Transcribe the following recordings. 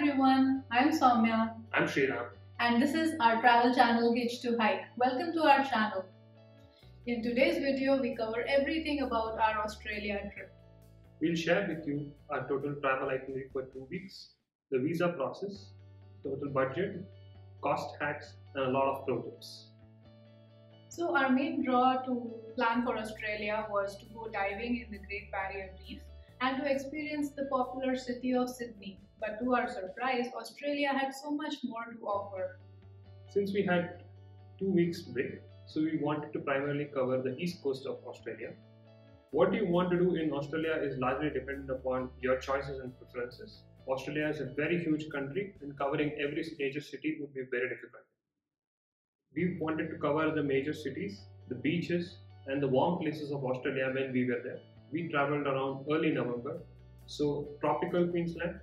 everyone, I'm Soumya I'm Sriram. and this is our travel channel Hitched to Hike. Welcome to our channel. In today's video, we cover everything about our Australia trip. We'll share with you our total travel itinerary for two weeks, the visa process, total budget, cost hacks, and a lot of pro tips. So, our main draw to plan for Australia was to go diving in the Great Barrier Reef and to experience the popular city of Sydney. But to our surprise, Australia had so much more to offer. Since we had two weeks break, so we wanted to primarily cover the east coast of Australia. What you want to do in Australia is largely dependent upon your choices and preferences. Australia is a very huge country and covering every major city would be very difficult. We wanted to cover the major cities, the beaches, and the warm places of Australia when we were there. We traveled around early November, so tropical Queensland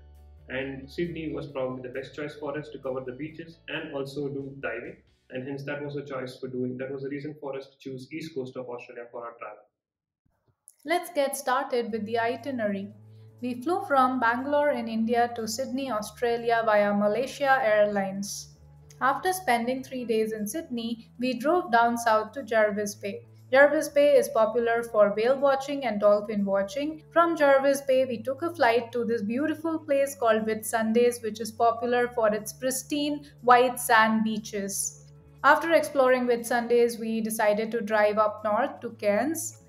and Sydney was probably the best choice for us to cover the beaches and also do diving. And hence, that was a choice for doing. That was a reason for us to choose east coast of Australia for our travel. Let's get started with the itinerary. We flew from Bangalore in India to Sydney, Australia via Malaysia Airlines. After spending three days in Sydney, we drove down south to Jervis Bay. Jervis Bay is popular for whale watching and dolphin watching. From Jervis Bay, we took a flight to this beautiful place called Whitsundays, which is popular for its pristine white sand beaches. After exploring Whitsundays, we decided to drive up north to Cairns.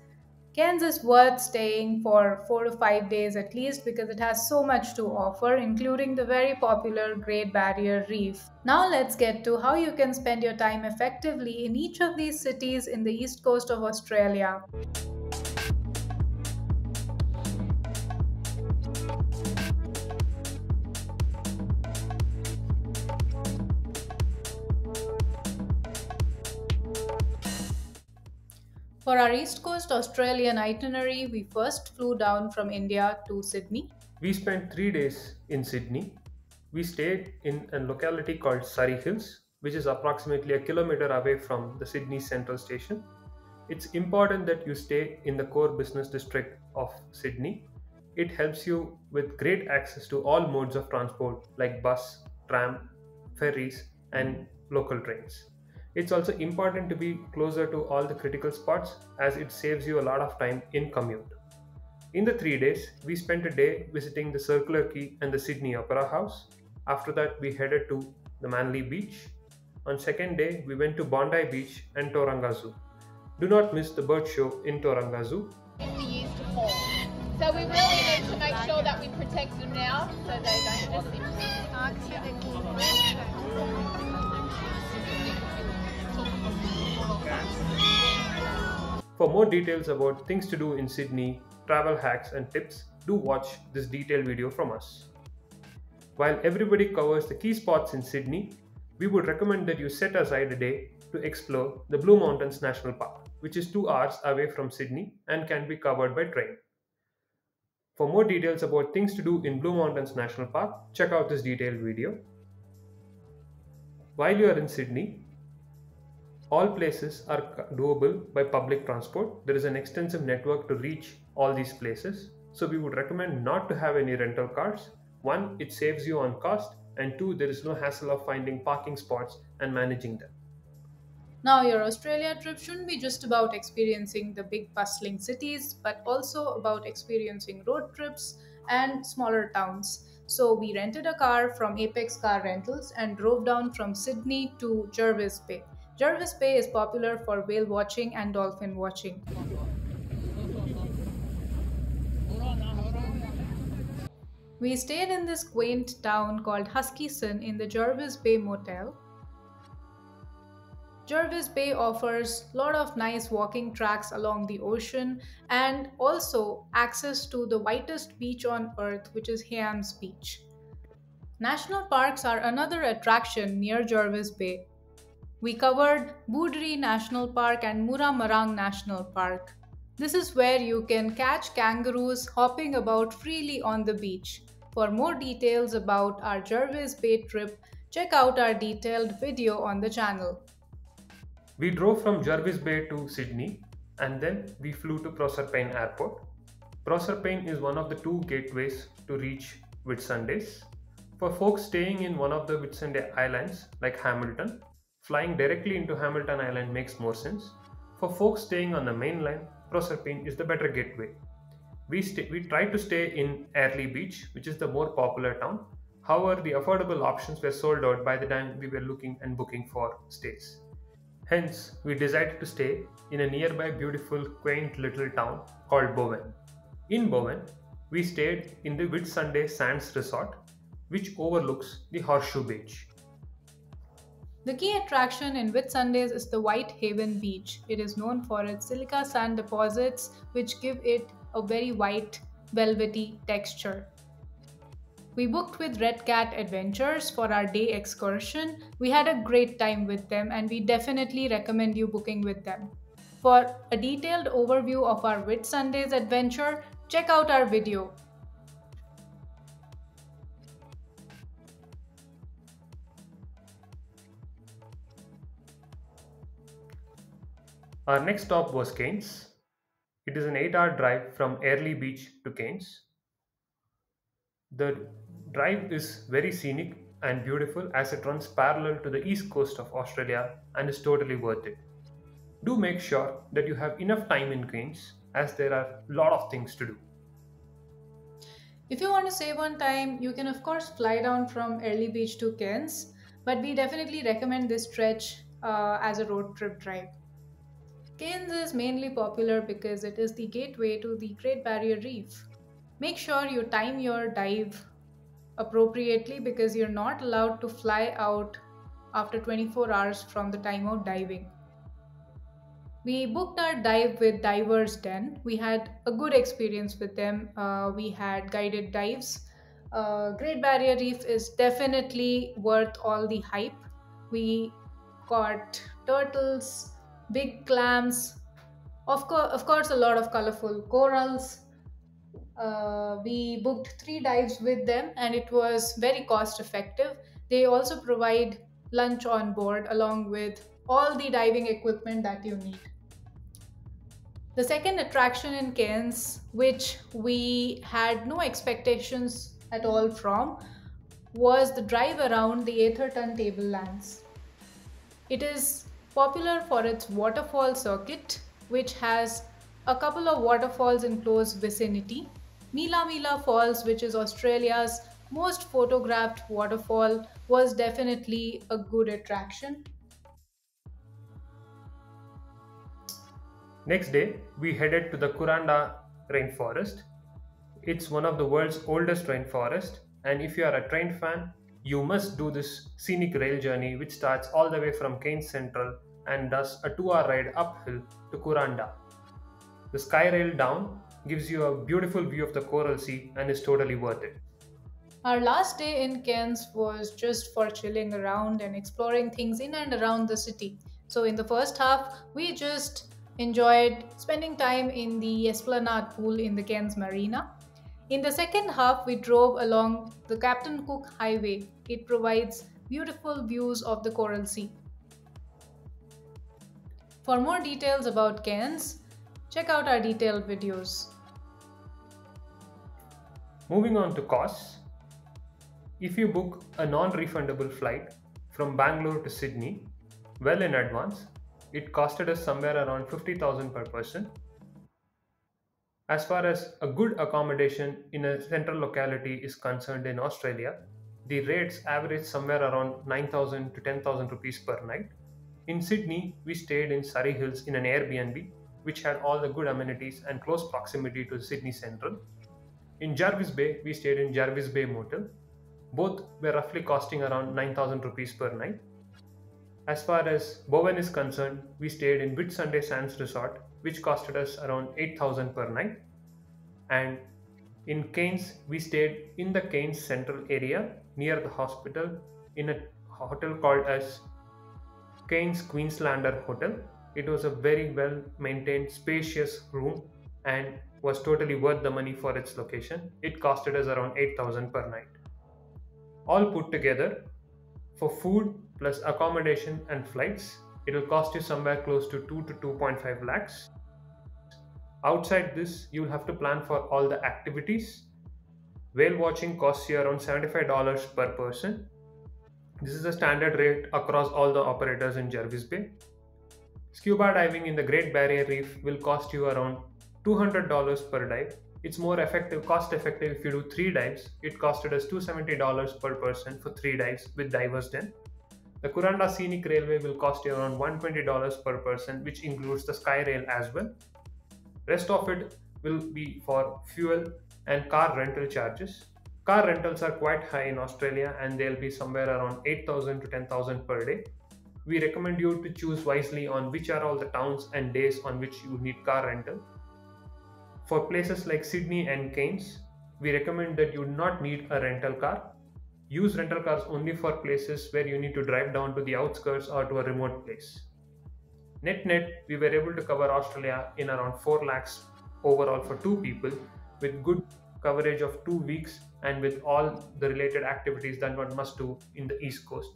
Cairns is worth staying for four to five days at least because it has so much to offer, including the very popular Great Barrier Reef. Now, let's get to how you can spend your time effectively in each of these cities in the east coast of Australia. For our East Coast Australian itinerary, we first flew down from India to Sydney. We spent three days in Sydney. We stayed in a locality called Surry Hills, which is approximately a kilometer away from the Sydney Central Station. It's important that you stay in the core business district of Sydney. It helps you with great access to all modes of transport like bus, tram, ferries, and local trains. It's also important to be closer to all the critical spots as it saves you a lot of time in commute. In the three days, we spent a day visiting the Circular Quay and the Sydney Opera House. After that, we headed to the Manly Beach. On second day, we went to Bondi Beach and Taronga Zoo. Do not miss the bird show in Taronga Zoo. in the years to fall. So we really need to make sure that we protect them now so they don't just For more details about things to do in Sydney, travel hacks, and tips, do watch this detailed video from us. While everybody covers the key spots in Sydney, we would recommend that you set aside a day to explore the Blue Mountains National Park, which is 2 hours away from Sydney and can be covered by train. For more details about things to do in Blue Mountains National Park, check out this detailed video. While you are in Sydney, all places are doable by public transport. There is an extensive network to reach all these places. So we would recommend not to have any rental cars. One, it saves you on cost, and two, there is no hassle of finding parking spots and managing them. Now, your Australia trip shouldn't be just about experiencing the big bustling cities, but also about experiencing road trips and smaller towns. So, we rented a car from Apex Car Rentals and drove down from Sydney to Jervis Bay. Jervis Bay is popular for whale watching and dolphin watching. We stayed in this quaint town called Huskisson in the Jervis Bay Motel. Jervis Bay offers a lot of nice walking tracks along the ocean and also access to the whitest beach on earth, which is Hyams Beach. National parks are another attraction near Jervis Bay. We covered Booderee National Park and Murramarang National Park. This is where you can catch kangaroos hopping about freely on the beach. For more details about our Jervis Bay trip, check out our detailed video on the channel. We drove from Jervis Bay to Sydney and then we flew to Proserpine Airport. Proserpine is one of the two gateways to reach Whitsundays. For folks staying in one of the Whitsunday Islands, like Hamilton, flying directly into Hamilton Island makes more sense. For folks staying on the mainland, Proserpine is the better gateway. We, st- we tried to stay in Airlie Beach, which is the more popular town. However, the affordable options were sold out by the time we were looking and booking for stays. Hence, we decided to stay in a nearby beautiful, quaint little town called Bowen. In Bowen, we stayed in the Whitsunday Sands Resort, which overlooks the Horseshoe Beach. The key attraction in Whitsundays is the Whitehaven Beach. It is known for its silica sand deposits, which give it a very white, velvety texture. We booked with Red Cat Adventures for our day excursion. We had a great time with them and we definitely recommend you booking with them. For a detailed overview of our Whitsundays adventure, check out our video. Our next stop was Cairns. It is an 8 hour drive from Airlie Beach to Cairns. The drive is very scenic and beautiful as it runs parallel to the east coast of Australia and is totally worth it. Do make sure that you have enough time in Cairns as there are a lot of things to do. If you want to save on time, you can of course fly down from Airlie Beach to Cairns, but we definitely recommend this stretch uh, as a road trip drive. Cairns is mainly popular because it is the gateway to the Great Barrier Reef. Make sure you time your dive appropriately because you're not allowed to fly out after 24 hours from the time of diving. We booked our dive with Divers Den. We had a good experience with them. Uh, we had guided dives. Uh, Great Barrier Reef is definitely worth all the hype. We got turtles, big clams, of, co- of course, a lot of colorful corals. Uh, we booked three dives with them and it was very cost effective. They also provide lunch on board along with all the diving equipment that you need. The second attraction in Cairns, which we had no expectations at all from, was the drive around the Atherton Tablelands. It is popular for its waterfall circuit, which has a couple of waterfalls in close vicinity. Millaa Millaa Falls, which is Australia's most photographed waterfall, was definitely a good attraction. Next day, we headed to the Kuranda rainforest. It's one of the world's oldest rainforest, and if you are a train fan, you must do this scenic rail journey which starts all the way from Cairns Central and does a 2-hour ride uphill to Kuranda. The sky rail down gives you a beautiful view of the coral sea and is totally worth it. Our last day in Cairns was just for chilling around and exploring things in and around the city. So, in the first half, we just enjoyed spending time in the Esplanade pool in the Cairns Marina. In the second half, we drove along the Captain Cook Highway. It provides beautiful views of the Coral Sea. For more details about Cairns, check out our detailed videos. Moving on to costs. If you book a non refundable flight from Bangalore to Sydney well in advance, it costed us somewhere around 50,000 per person. As far as a good accommodation in a central locality is concerned in Australia, the rates average somewhere around 9,000 to 10,000 rupees per night. In Sydney, we stayed in Surry Hills in an Airbnb, which had all the good amenities and close proximity to Sydney Central. In Jervis Bay, we stayed in Jervis Bay Motel. Both were roughly costing around 9,000 rupees per night. As far as Bowen is concerned, we stayed in Whitsunday Sands Resort, which costed us around 8,000 per night. And in Cairns, we stayed in the Cairns Central area near the hospital in a hotel called as Cairns Queenslander Hotel. It was a very well maintained, spacious room and was totally worth the money for its location. It costed us around 8000 per night. All put together, for food plus accommodation and flights, it will cost you somewhere close to 2 to 2.5 lakhs. Outside this, you will have to plan for all the activities Whale watching costs you around $75 per person. This is the standard rate across all the operators in Jervis Bay. Scuba diving in the Great Barrier Reef will cost you around $200 per dive. It's more effective, cost effective if you do three dives. It costed us $270 per person for three dives with divers den. The Kuranda Scenic Railway will cost you around $120 per person, which includes the Sky Rail as well. Rest of it will be for fuel and car rental charges. Car rentals are quite high in Australia and they'll be somewhere around 8,000 to 10,000 per day. We recommend you to choose wisely on which are all the towns and days on which you need car rental. For places like Sydney and Cairns, we recommend that you do not need a rental car. Use rental cars only for places where you need to drive down to the outskirts or to a remote place. Net net, we were able to cover Australia in around 4 lakhs overall for two people with good coverage of two weeks and with all the related activities that one must do in the East Coast.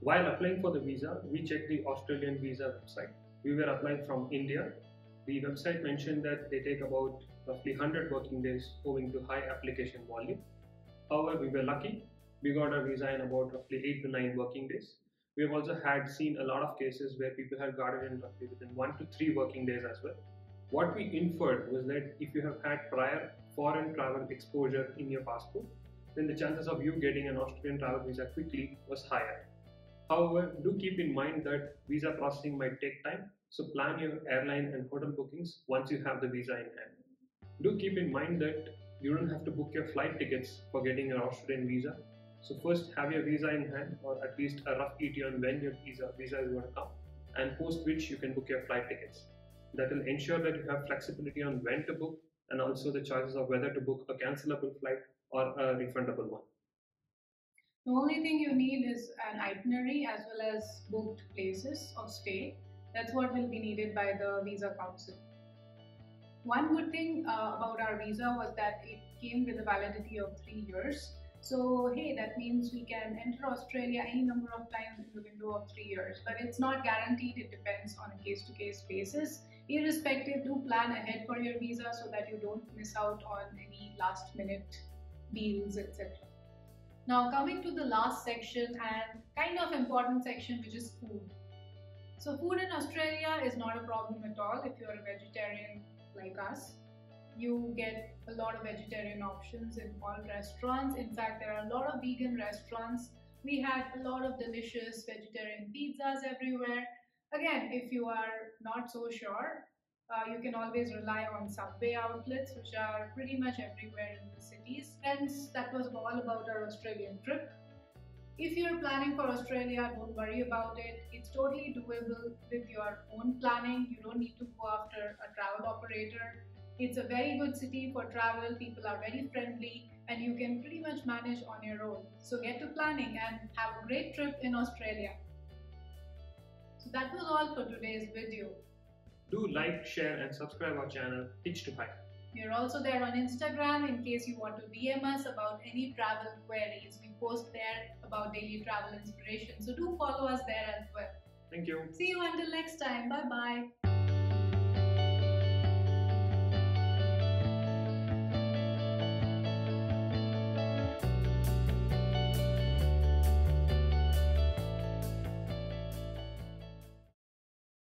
While applying for the visa, we checked the Australian visa website we were applying from India. The website mentioned that they take about roughly 100 working days owing to high application volume. However, we were lucky. We got our visa in about roughly 8 to 9 working days. We have also had seen a lot of cases where people have got it in roughly within 1 to 3 working days as well. What we inferred was that if you have had prior foreign travel exposure in your passport, then the chances of you getting an Australian travel visa quickly was higher. However, do keep in mind that visa processing might take time, so plan your airline and hotel bookings once you have the visa in hand. Do keep in mind that you don't have to book your flight tickets for getting an Australian visa. So first have your visa in hand or at least a rough ETA on when your visa, visa is going to come and post which you can book your flight tickets. That will ensure that you have flexibility on when to book and also the choices of whether to book a cancelable flight or a refundable one. The only thing you need is an itinerary as well as booked places of stay. That's what will be needed by the Visa Council. One good thing uh, about our visa was that it came with a validity of three years. So, hey, that means we can enter Australia any number of times in the window of three years, but it's not guaranteed. It depends on a case to case basis. Irrespective, do plan ahead for your visa so that you don't miss out on any last minute deals, etc. Now coming to the last section and kind of important section which is food. So food in Australia is not a problem at all if you're a vegetarian like us. You get a lot of vegetarian options in all restaurants. In fact, there are a lot of vegan restaurants. We had a lot of delicious vegetarian pizzas everywhere. Again, if you are not so sure, uh, you can always rely on subway outlets, which are pretty much everywhere in the cities. Hence, that was all about our Australian trip. If you're planning for Australia, don't worry about it. It's totally doable with your own planning. You don't need to go after a travel operator. It's a very good city for travel. People are very friendly and you can pretty much manage on your own. So get to planning and have a great trip in Australia. So that was all for today's video. Do like, share and subscribe our channel Hitched to Hike. We're also there on Instagram in case you want to DM us about any travel queries. We post there about daily travel inspiration. So do follow us there as well. Thank you. See you until next time. Bye bye.